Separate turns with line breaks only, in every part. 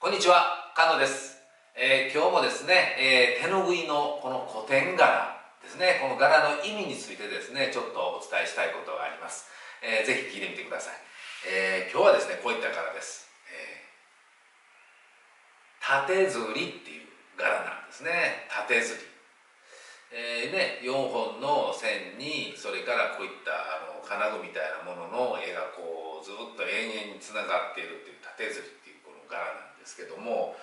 こんにちは、菅野です、えー今日もですね、えー手ぬぐいのこの古典柄ですね、この柄の意味についてですね、ちょっとお伝えしたいことがあります。えーぜひ聞いてみてください。えー今日はですね、こういった柄です。えー縦ずりっていう柄なんですね。縦ずり。えーね、4本の線にそれからこういったあの金具みたいなものの絵がこうずっと延々につながっているっていう縦ずりっていうこの柄なんですですけども、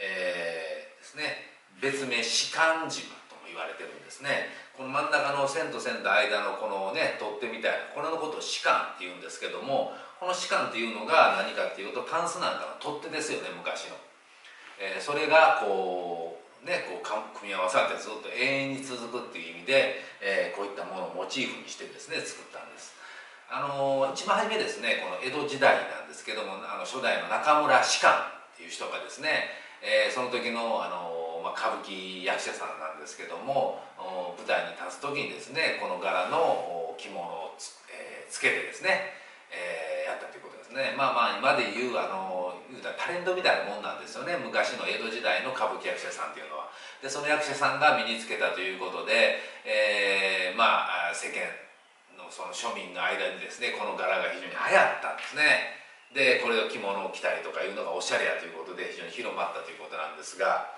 えーですね、別名士官島とも言われてるんですねこの真ん中の線と線の間のこのね取っ手みたいなこれのことを士官っていうんですけどもこの士官っていうのが何かっていうとタンスなんかの取っ手ですよね昔の。えーそれがこうねこう組み合わさってずっと永遠に続くっていう意味で、えーこういったものをモチーフにしてですね作ったんです。あのー一番初めですねこの江戸時代なんですけどもあの初代の中村士官ていう人がですね、えーその時の、あのまあ、歌舞伎役者さんなんですけども舞台に立つ時にですねこの柄の着物をつ,、えーつけてですね、えーやったということですね。まあまあ今で言うあの言うたらタレントみたいなもんなんですよね。昔の江戸時代の歌舞伎役者さんっていうのは。でその役者さんが身につけたということで、えーまあ世間のその庶民の間にですねこの柄が非常に流行ったんですね。でこれを着物を着たりとかいうのがおしゃれやということで非常に広まったということなんですが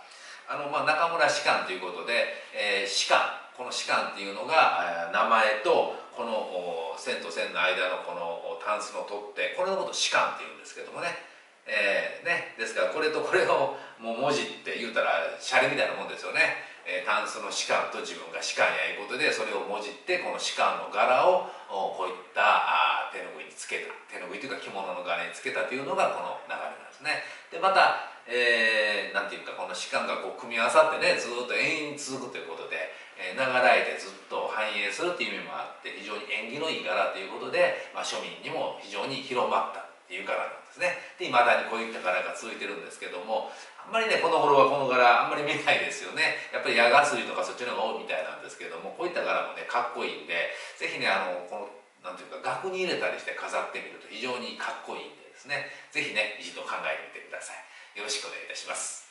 あの、まあ、中村士官ということで、えー士官この士官っていうのが名前とこの線と線の間のこのタンスの取っ手これのこと士官っていうんですけどもね,、えーねですからこれとこれをもう文字って言うたらシャレみたいなもんですよね、えータンスの士官と自分が士官やいうことでそれをもじってこの士官の柄をこういったあ手ぬぐいにつけた手ぬぐいというか着物の柄につけたというのがこの流れなんですね。でまた、えーなんていうかこの士官がこう組み合わさってねずっと永遠に続くということで、えー長らえてずっと繁栄するっていう意味もあって非常に縁起のいい柄ということで、まあ、庶民にも非常に広まった。っていう柄なんですね。で未だにこういった柄が続いてるんですけどもあんまりねこの頃はこの柄あんまり見ないですよね。やっぱり矢がすりとかそっちの方が多いみたいなんですけどもこういった柄もねかっこいいんで是非ねあのこのなんていうか額に入れたりして飾ってみると非常にかっこいいんでですね。是非ね一度考えてみてください。よろしくお願いいたします。